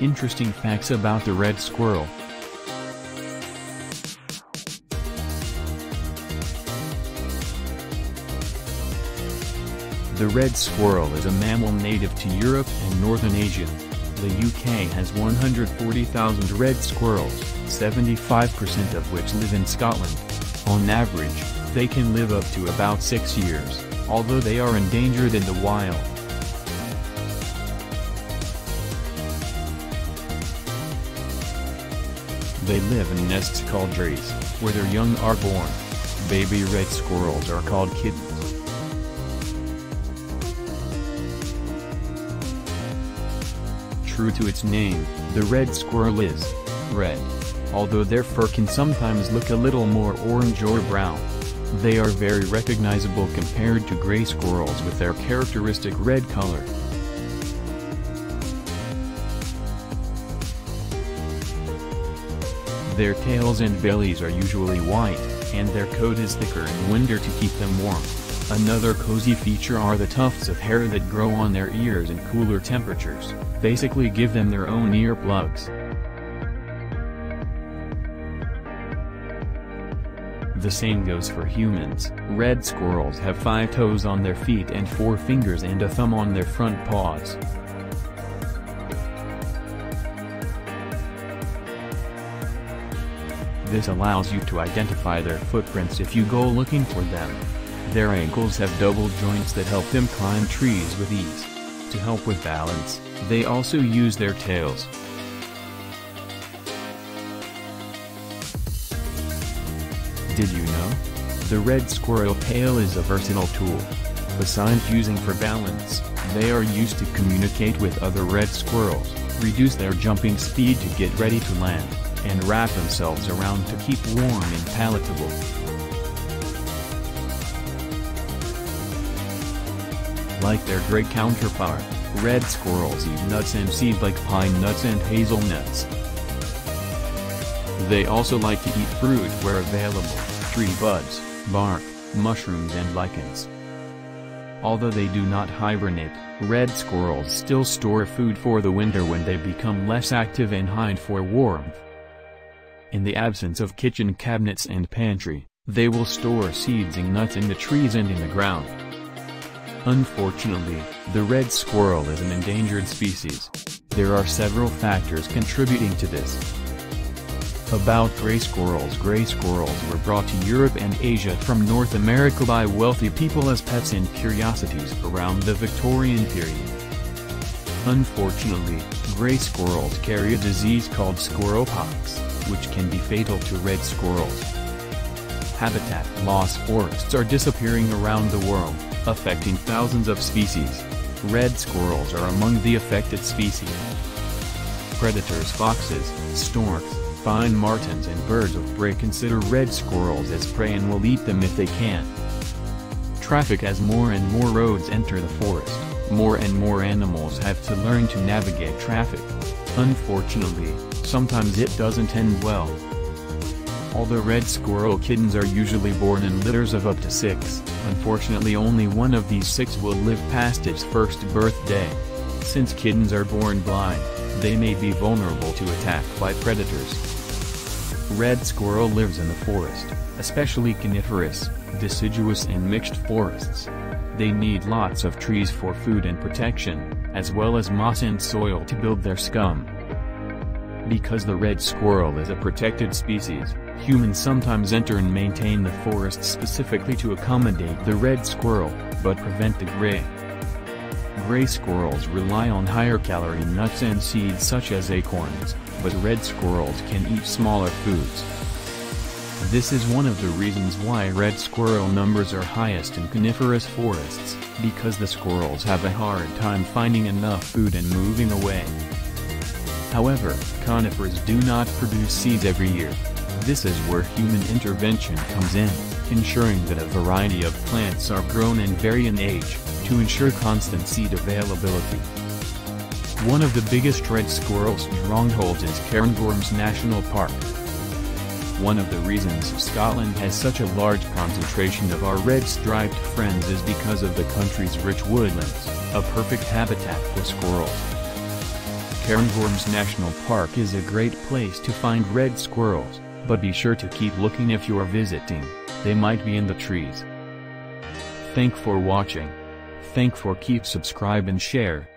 Interesting facts about the red squirrel. The red squirrel is a mammal native to Europe and northern Asia. The UK has 140,000 red squirrels, 75% of which live in Scotland. On average, they can live up to about 6 years, although they are endangered in the wild. They live in nests called dreys, where their young are born. Baby red squirrels are called kittens. True to its name, the red squirrel is red. Although their fur can sometimes look a little more orange or brown. They are very recognizable compared to gray squirrels with their characteristic red color. Their tails and bellies are usually white, and their coat is thicker in winter to keep them warm. Another cozy feature are the tufts of hair that grow on their ears in cooler temperatures, basically give them their own ear plugs. The same goes for humans. Red squirrels have five toes on their feet and four fingers and a thumb on their front paws. This allows you to identify their footprints if you go looking for them. Their ankles have double joints that help them climb trees with ease. To help with balance, they also use their tails. Did you know? The red squirrel tail is a versatile tool. Besides using for balance, they are used to communicate with other red squirrels, reduce their jumping speed to get ready to land, and wrap themselves around to keep warm and palatable. Like their gray counterpart, red squirrels eat nuts and seeds like pine nuts and hazelnuts. They also like to eat fruit where available, tree buds, bark, mushrooms and lichens. Although they do not hibernate, red squirrels still store food for the winter when they become less active and hide for warmth. In the absence of kitchen cabinets and pantry, they will store seeds and nuts in the trees and in the ground. Unfortunately, the red squirrel is an endangered species. There are several factors contributing to this. About gray squirrels Gray squirrels were brought to Europe and Asia from North America by wealthy people as pets and curiosities around the Victorian period. Unfortunately, gray squirrels carry a disease called squirrelpox, which can be fatal to red squirrels. Habitat loss Forests are disappearing around the world, affecting thousands of species. Red squirrels are among the affected species. Predators Foxes, stoats, pine martens and birds of prey consider red squirrels as prey and will eat them if they can. Traffic As more and more roads enter the forest, more and more animals have to learn to navigate traffic. Unfortunately, sometimes it doesn't end well. Although red squirrel kittens are usually born in litters of up to six, unfortunately only one of these six will live past its first birthday. Since kittens are born blind, they may be vulnerable to attack by predators. Red squirrel lives in the forest, especially coniferous, deciduous and mixed forests. They need lots of trees for food and protection, as well as moss and soil to build their scum. Because the red squirrel is a protected species, humans sometimes enter and maintain the forest specifically to accommodate the red squirrel, but prevent the gray. Gray squirrels rely on higher calorie nuts and seeds such as acorns, but red squirrels can eat smaller foods. This is one of the reasons why red squirrel numbers are highest in coniferous forests, because the squirrels have a hard time finding enough food and moving away. However, conifers do not produce seeds every year. This is where human intervention comes in, ensuring that a variety of plants are grown and vary in age, to ensure constant seed availability. One of the biggest red squirrel strongholds is Cairngorms National Park. One of the reasons Scotland has such a large concentration of our red-striped friends is because of the country's rich woodlands, a perfect habitat for squirrels. Cairngorms National Park is a great place to find red squirrels, but be sure to keep looking if you are visiting, they might be in the trees. Thank for watching. Thank for keep subscribe and share.